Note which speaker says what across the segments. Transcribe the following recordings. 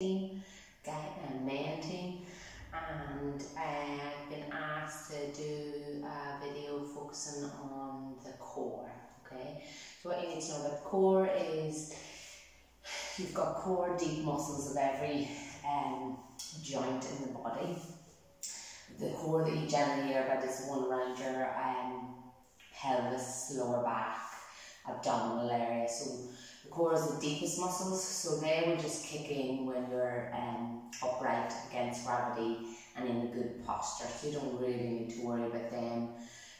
Speaker 1: and team, and I've been asked to do a video focusing on the core. Okay, so what you need to know about the core is you've got core deep muscles of every um, joint in the body. The core that you generally hear about is one around your um, pelvis, lower back, abdominal area. So core is the deepest muscles, so they will just kick in when you're um, upright against gravity and in a good posture. So you don't really need to worry about them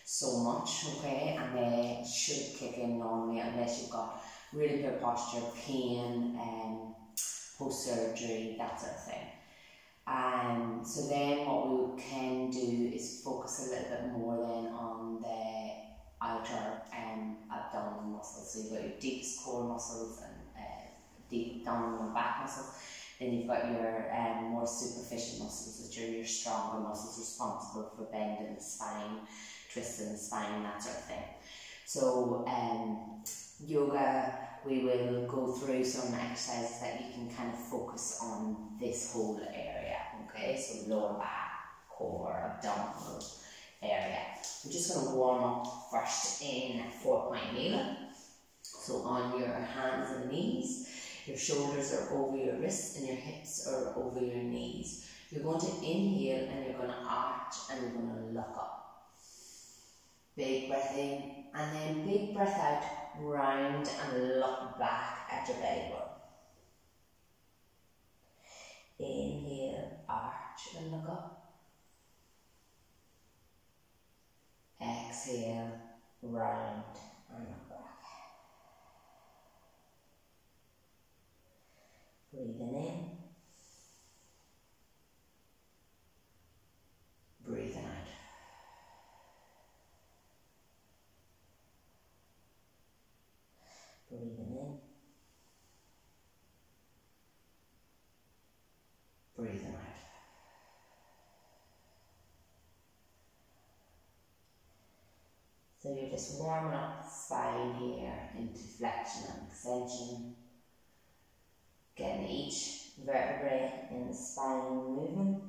Speaker 1: so much, okay? And they should kick in normally unless you've got really poor posture, pain, um, post surgery, that sort of thing. Um, so then what we can do is focus a little bit more then on the outer um, abdominal muscles. So you've got your deepest core muscles and uh, deep abdominal and back muscles. Then you've got your um, more superficial muscles, which are your stronger muscles responsible for bending the spine, twisting the spine, that sort of thing. So um, yoga, we will go through some exercises that you can kind of focus on this whole area. Okay, so lower back, core, abdominal area. I'm just going to warm up first in four point kneeling. So on your hands and knees, your shoulders are over your wrists and your hips are over your knees. You're going to inhale and you're going to arch and you're going to look up. Big breath in and then big breath out, round and look back at your belly button. Inhale, arch and look up. Exhale, round and look Breathing in. Breathing out. Breathing in. Breathing out. So you're just warming up the spine here into flexion and extension. Getting each vertebrae in the spine moving.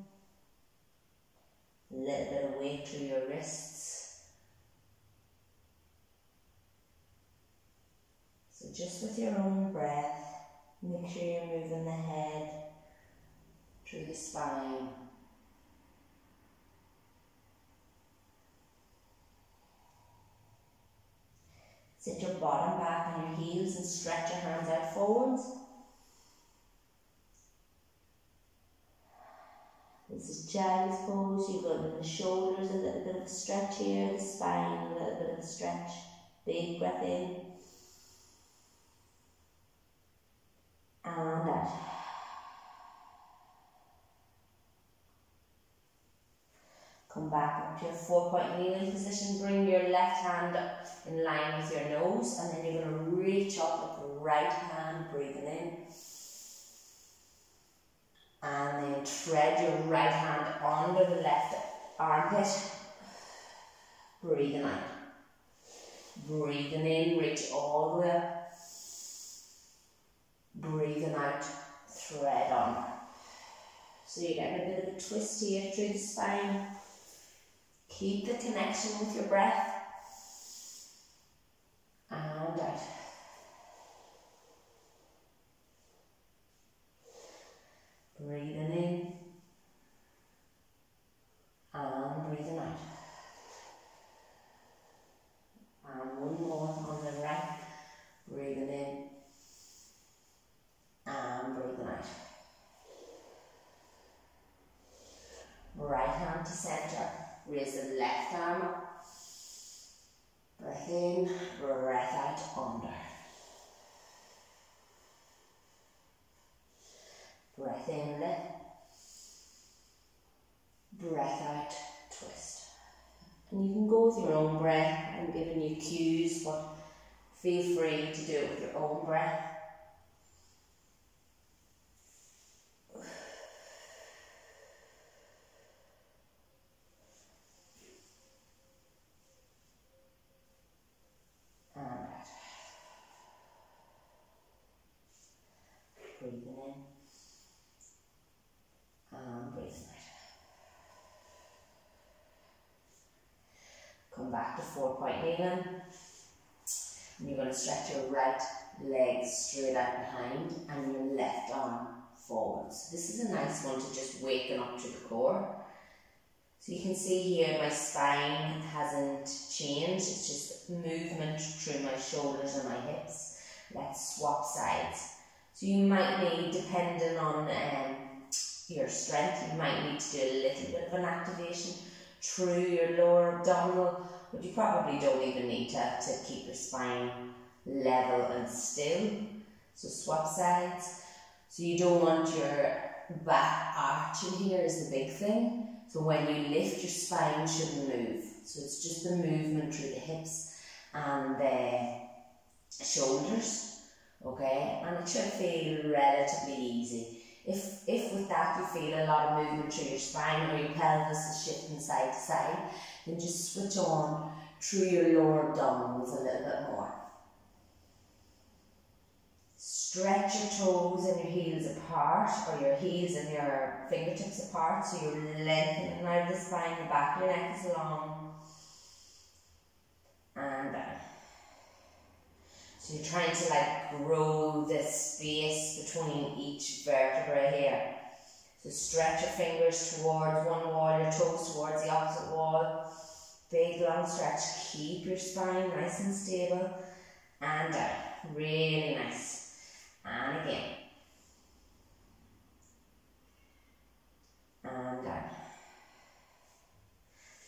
Speaker 1: A little bit of weight through your wrists. So just with your own breath, make sure you're moving the head through the spine. Sit your bottom back on your heels and stretch your hands out forwards. This pose. You've got the shoulders a little bit of a stretch here, the spine a little bit of a stretch. Big breath in. And out. Come back up to your four point kneeling position. Bring your left hand up in line with your nose, and then you're going to reach up with the right hand, breathing in. And then tread your right hand under the left armpit, breathing out. Breathing in, reach all the way. Breathing out, thread on. So you're getting a bit of a twist here through the spine. Keep the connection with your breath. And out. Breathing in. breath. breathing in and breathing out. Come back to four point kneeling. And you're going to stretch your right leg straight out behind and your left arm forwards. This is a nice one to just waken up to the core. So you can see here my spine hasn't changed, it's just movement through my shoulders and my hips. Let's swap sides. So you might need, depending on um, your strength, you might need to do a little bit of an activation through your lower abdominal, but you probably don't even need to, to keep your spine level and still. So swap sides. So you don't want your back arching here is the big thing. So when you lift, your spine shouldn't move. So it's just the movement through the hips and the shoulders, okay? And it should feel relatively easy. If, if with that you feel a lot of movement through your spine or your pelvis is shifting side to side, then just switch on through your lower abdominals a little bit more. Stretch your toes and your heels apart, or your heels and your fingertips apart, so you're lengthening out the spine, the back of your neck is long. And down. So you're trying to like grow the space between each vertebra here. So stretch your fingers towards one wall, your toes towards the opposite wall. Big long stretch. Keep your spine nice and stable. And down. Really nice. And again. And down.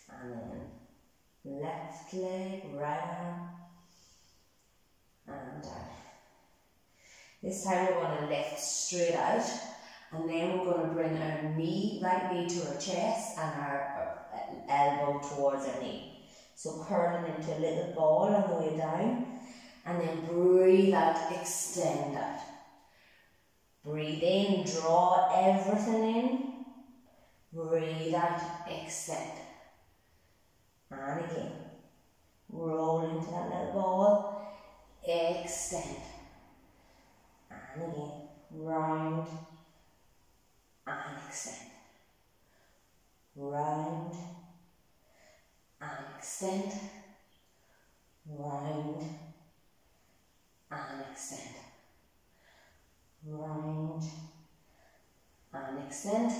Speaker 1: And then left leg, right arm. And down. This time we're going to lift straight out. And then we're going to bring our knee, right knee to our chest and our uh, elbow towards our knee. So curling into a little ball on the way down. And then breathe out, extend out. Breathe in, draw everything in. Breathe out, extend. And again. Roll into that little ball. Extend. And again. Round. And extend. Round. And extend. Round. And extend round and extend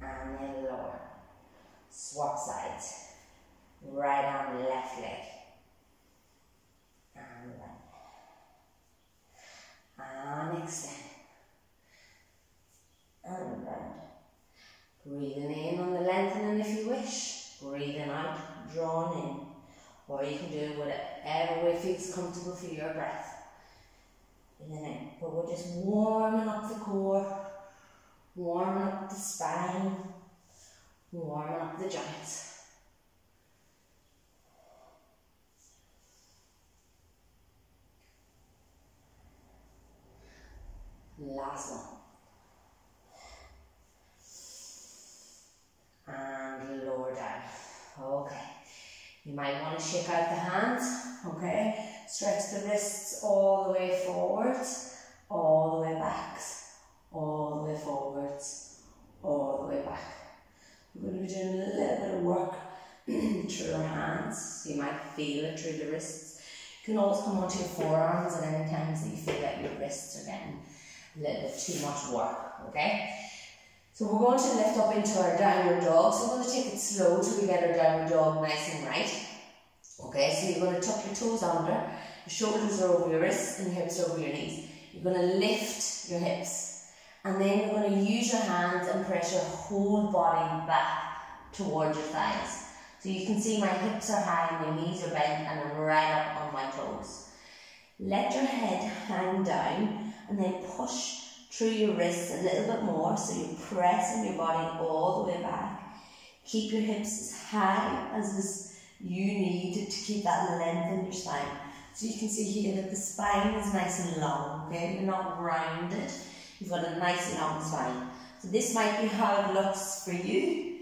Speaker 1: and then lower. Swap sides. Right arm, left leg. And round. And extend. And round. Breathing in on the lengthening if you wish. Breathing out, drawn in. Or you can do whatever comfortable for your breath in the neck. But we're just warming up the core, warming up the spine, warming up the joints. Last one. And lower down. Okay. You might want to shake out the hands, okay? Stretch the wrists all the way forwards, all the way back, all the way forwards, all the way back. We're going to be doing a little bit of work through our hands. So you might feel it through the wrists. You can always come onto your forearms at any times that you feel that your wrists are getting a little bit too much work, okay? So we're going to lift up into our downward dog. So we're going to take it slow till we get our downward dog nice and right. Okay, so you're going to tuck your toes under, your shoulders are over your wrists and your hips over your knees. You're going to lift your hips. And then you're going to use your hands and press your whole body back towards your thighs. So you can see my hips are high, my knees are bent, and I'm right up on my toes. Let your head hang down and then push through your wrists a little bit more so you're pressing your body all the way back. Keep your hips as high as this you need to keep that length in your spine. So you can see here that the spine is nice and long, okay? You're not rounded. You've got a nice long spine. So this might be how it looks for you.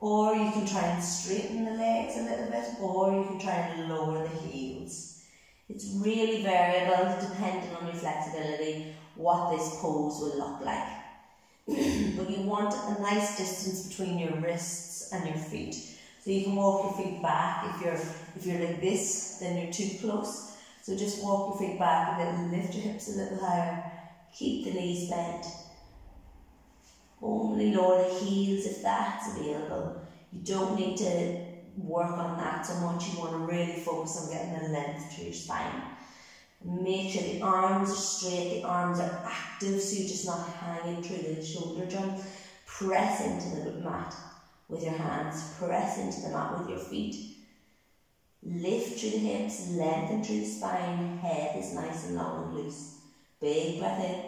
Speaker 1: Or you can try and straighten the legs a little bit, or you can try and lower the heels. It's really variable depending on your flexibility, what this pose will look like. but you want a nice distance between your wrists and your feet.
Speaker 2: So you can walk your feet back. If you're if you're like this, then you're too close. So just walk your feet back a little, lift your hips a little higher. Keep the knees bent. Only lower the heels if that's available. You don't need to work on that so much. You want to really focus on getting the length through your spine. Make sure the arms are straight, the arms are active so you're just not hanging through the shoulder joint. Press into the mat with your hands, press into the mat with your feet. Lift through the hips, lengthen through the spine, head is nice and long and loose. Big breath in.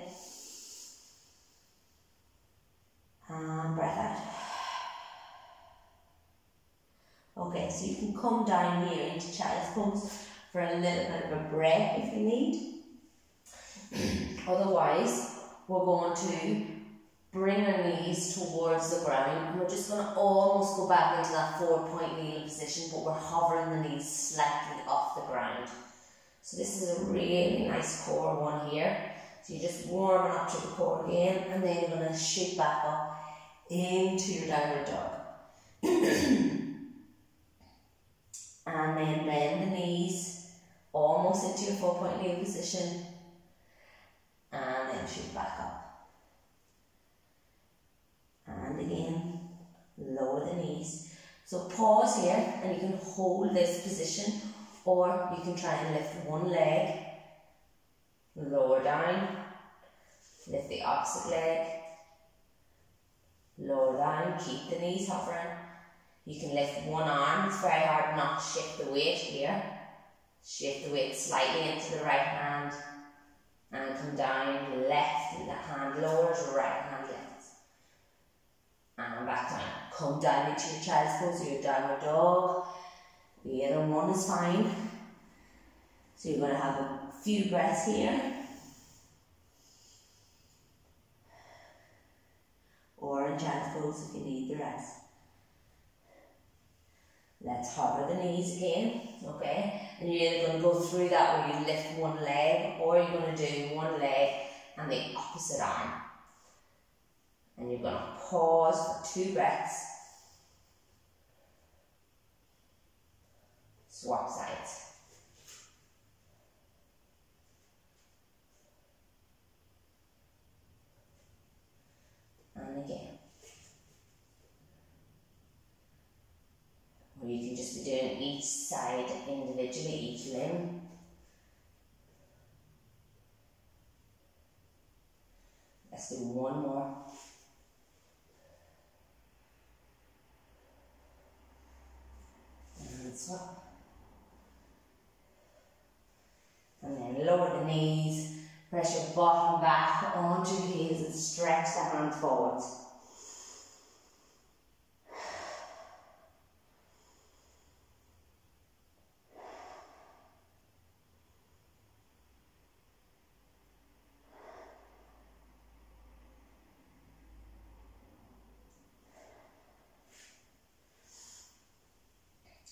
Speaker 2: And breath out. Okay, so you can come down here into child's pose for a little bit of a break if you need. Otherwise, we're going to bring our knees towards the ground and we're just going to almost go back into that four point kneeling position but we're hovering the knees slightly off the ground. So this is a really nice core one here. So you're just warming up to the core again and then you're going to shoot back up into your downward dog. and then bend the knees almost into your four point knee position and then shoot back up. And again, lower the knees. So pause here and you can hold this position or you can try and lift one leg, lower down, lift the opposite leg, lower down, keep the knees hovering. You can lift one arm, it's very hard not to shift the weight here. Shift the weight slightly into the right hand and come down, left, hand lowers, right hand lifts. And back down. Come down into your child's pose, your downward dog. The other one is fine. So you're going to have a few breaths here. Or in child's pose if you need the rest. Let's hover the knees again, okay? And you're either going to go through that where you lift one leg or you're going to do one leg and the opposite arm. And you're going to pause for two breaths. Swap sides. And again. Or you can just be doing each side individually, each limb. Let's do one more. And swap. And then lower the knees, press your bottom back onto your heels and stretch the hands forwards.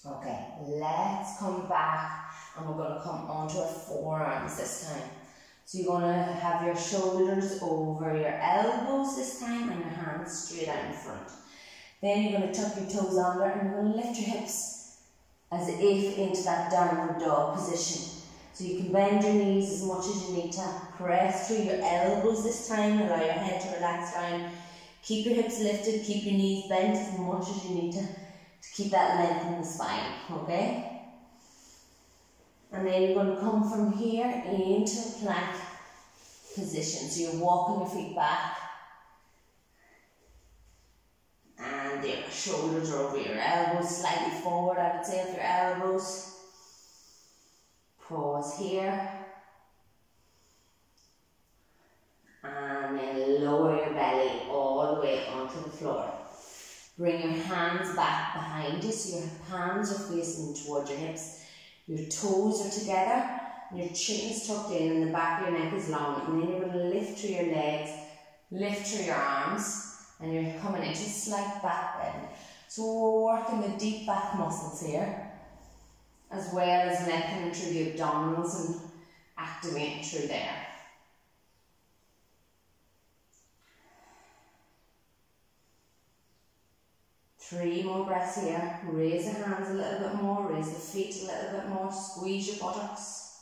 Speaker 2: Okay, let's come back and we're going to come onto our forearms this time. So you're going to have your shoulders over your elbows this time and your hands straight out in front. Then you're going to tuck your toes under and you're going to lift your hips as if into that downward dog position. So you can bend your knees as much as you need to. Press through your elbows this time, allow your head to relax down. Keep your hips lifted, keep your knees bent as much as you need to to keep that length in the spine, okay? And then you're going to come from here into a plank position. So you're walking your feet back. And your shoulders are over your elbows, slightly forward, I would say, of your elbows. Pause here. And then lower your belly all the way onto the floor. Bring your hands back behind you so your hands are facing towards your hips. Your toes are together and your chin is tucked in and the back of your neck is long. And then you're going to lift through your legs, lift through your arms and you're coming into a slight back bend. So we're working the deep back muscles here as well as lengthening through the abdominals and activating through there. Three more breaths here. Raise the hands a little bit more, raise the feet a little bit more, squeeze your buttocks.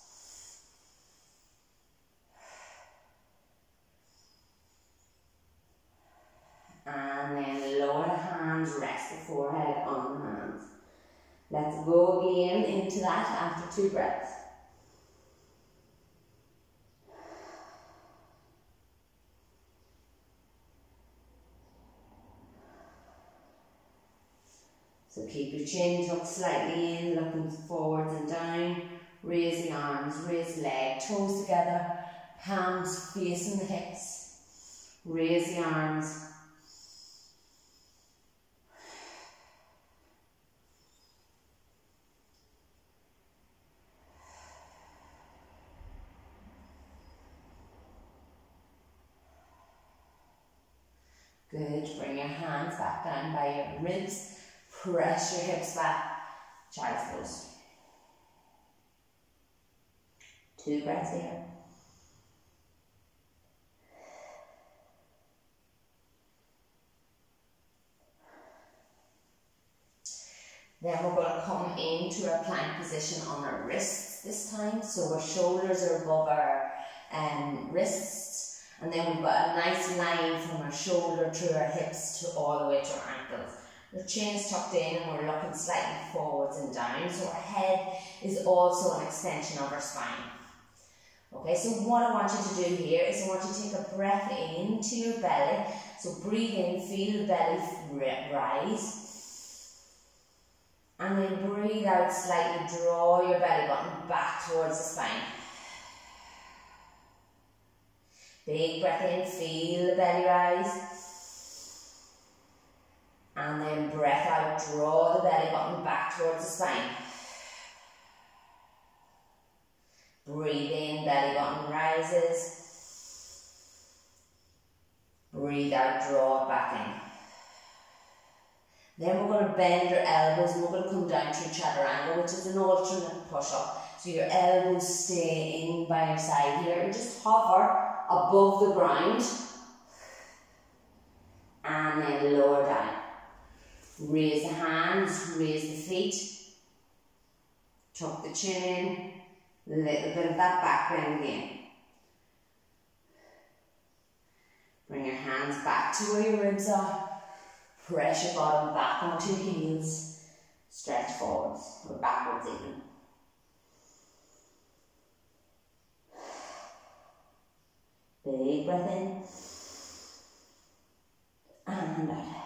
Speaker 2: And then lower the hands, rest the forehead on the hands. Let's go again into that after two breaths. So keep your chin tucked slightly in, looking forwards and down. Raise the arms, raise the leg, toes together, palms facing the hips. Raise the arms. Good. Bring your hands back down by your ribs. Press your hips back, child's pose. Two breaths here. Then we're going to come into our plank position on our wrists this time. So our shoulders are above our um, wrists. And then we've got a nice line from our shoulder to our hips to all the way to our ankles. The chin's tucked in and we're looking slightly forwards and down. So our head is also an extension of our spine. Okay, so what I want you to do here is I want you to take a breath into your belly. So breathe in, feel the belly rise. And then breathe out slightly, draw your belly button back towards the spine. Big breath in, feel the belly rise. And then breath out, draw the belly button back towards the spine. Breathe in, belly button rises. Breathe out, draw it back in. Then we're going to bend your elbows and we're going to come down to chaturanga, which is an alternate push-up. So your elbows stay in by your side here and just hover above the ground and then lower down. Raise the hands, raise the feet, tuck the chin in, little bit of that back bend again. Bring your hands back to where your ribs are. Press your bottom back onto your heels. Stretch forwards or backwards even. Big breath in. And out.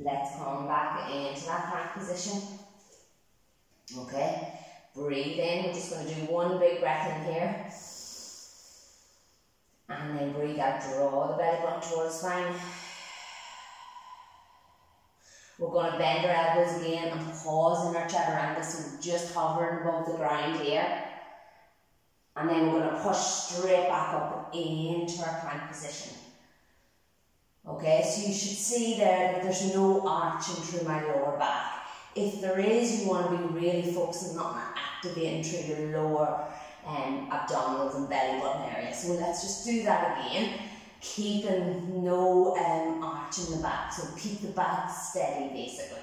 Speaker 2: Let's come back into that plank position. Okay, breathe in. We're just going to do one big breath in here. And then breathe out, draw the belly button towards the spine. We're going to bend our elbows again and pause in our chaturanga, so just hovering above the ground here. And then we're going to push straight back up into our plank position. Okay, so you should see there that there's no arching through my lower back. If there is, you want to be really focusing on activating through your lower um, abdominals and belly button area. So let's just do that again, keeping no um, arch in the back. So keep the back steady basically.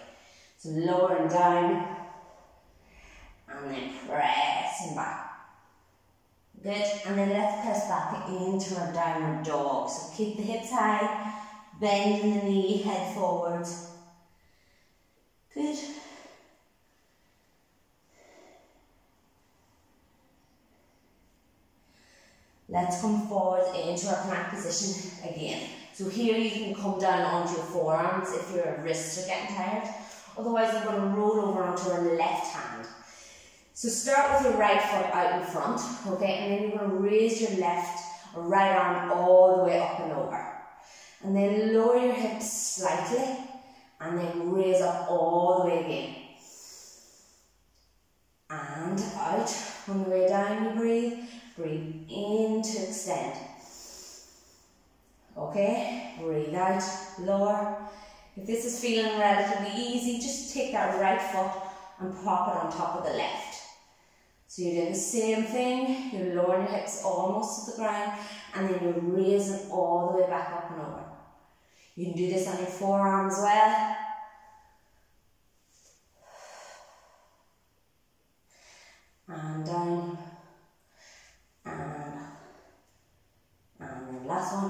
Speaker 2: So lowering down and then pressing back. Good, and then let's press back into our downward dog. So keep the hips high, Bend the knee, head forward. Good. Let's come forward into our plank position again. So here you can come down onto your forearms if your wrists are getting tired. Otherwise, I'm going to roll over onto our left hand. So start with your right foot out in front, okay, and then you're going to raise your left right arm all the way up and over. And then lower your hips slightly and then raise up all the way again. And out. On the way down you breathe. Breathe in to extend. Okay, breathe out, lower. If this is feeling relatively easy, just take that right foot and pop it on top of the left. So you're doing the same thing, you're lowering your hips almost to the ground and then you're raising all the way back up and over. You can do this on your forearm as well. And down. And, and last one.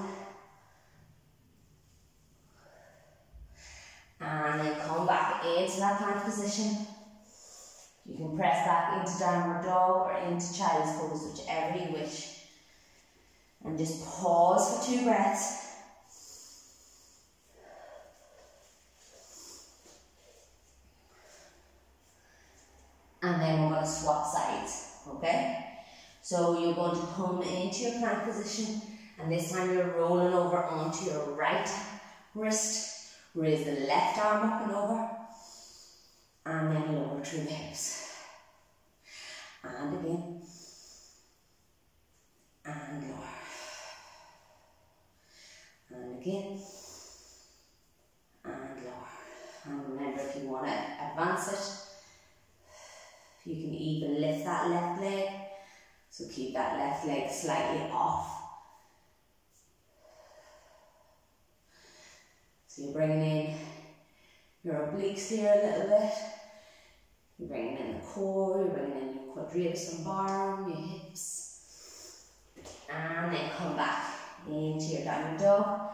Speaker 2: And then come back into that plank position. You can press back into downward dog or into child's pose, whichever you wish. And just pause for two breaths. And then we're going to swap sides, okay? So you're going to come into your plank position and this time you're rolling over onto your right wrist. Raise the left arm up and over and then lower through the hips. And again. And lower. And again. And lower. And remember if you want to advance it, you can even lift that left leg. So keep that left leg slightly off. So you're bringing in your obliques here a little bit. You're bringing in the core, you're bringing in your quadratus lumborum, your hips. And then come back into your downward dog.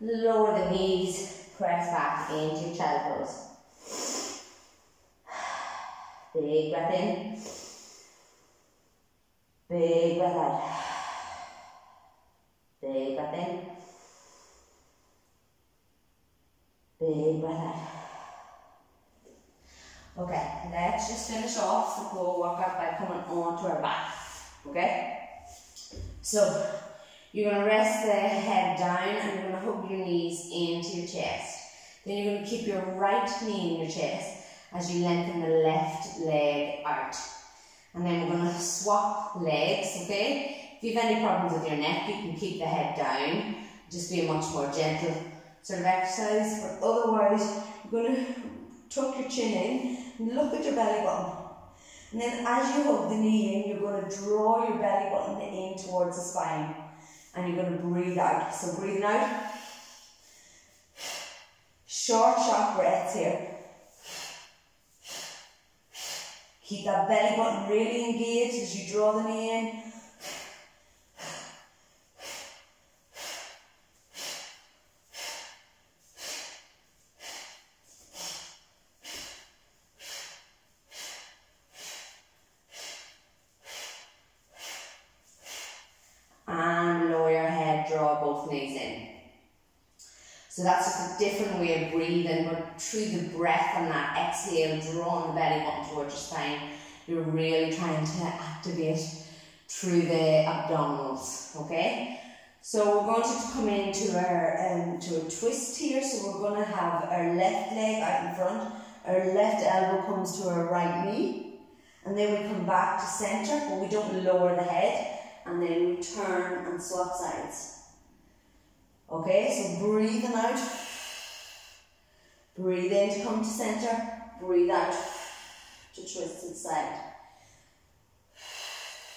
Speaker 2: Lower the knees, press back into your child pose. Big breath in. Big breath out. Big breath in. Big breath out. Okay, let's just finish off the core workout by coming onto our back. Okay? So, you're going to rest the head down and you're going to hug your knees into your chest. Then you're going to keep your right knee in your chest as you lengthen the left leg out. And then we're going to swap legs, okay? If you have any problems with your neck, you can keep the head down. Just be a much more gentle sort of exercise. But otherwise, you're going to tuck your chin in and look at your belly button. And then as you hug the knee in, you're going to draw your belly button in towards the spine. And you're going to breathe out. So breathing out. Short, sharp breaths here. Keep that belly button really engaged as you draw the knee in. And lower your head, draw both knees in. So that's a different way of breathing, through the breath and that exhale, drawing the belly button towards your spine, you're really trying to activate through the abdominals, okay? So we're going to come into our um, to a twist here. So we're going to have our left leg out in front, our left elbow comes to our right knee, and then we come back to centre, but we don't lower the head, and then we turn and swap sides. Okay, so breathing out, breathe in to come to centre, breathe out to twisted side.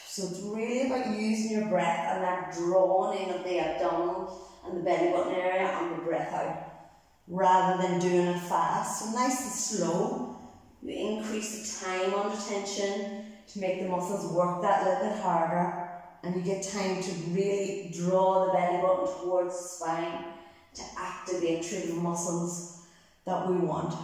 Speaker 2: So it's really about using your breath and that drawing in of the abdominal and the belly button area and the breath out. Rather than doing it fast. So nice and slow. You increase the time under tension to make the muscles work that little bit harder. And you get time to really draw the belly button towards the spine to activate through the muscles that we want.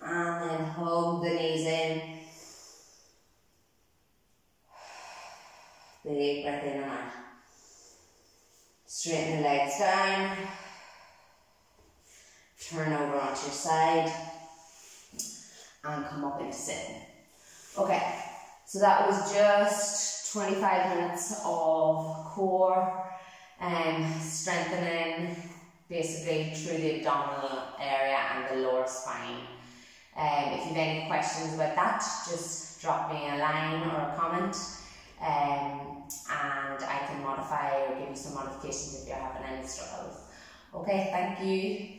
Speaker 2: And then hug the knees in. Out. Straighten the legs down. Turn over onto your side. And come up into sitting. Okay, So that was just 25 minutes of core and um, strengthening basically through the abdominal area and the lower spine. Um, if you have any questions about that, just drop me a line or a comment um, and I can modify or give you some modifications if you're having any struggles. Okay, thank you.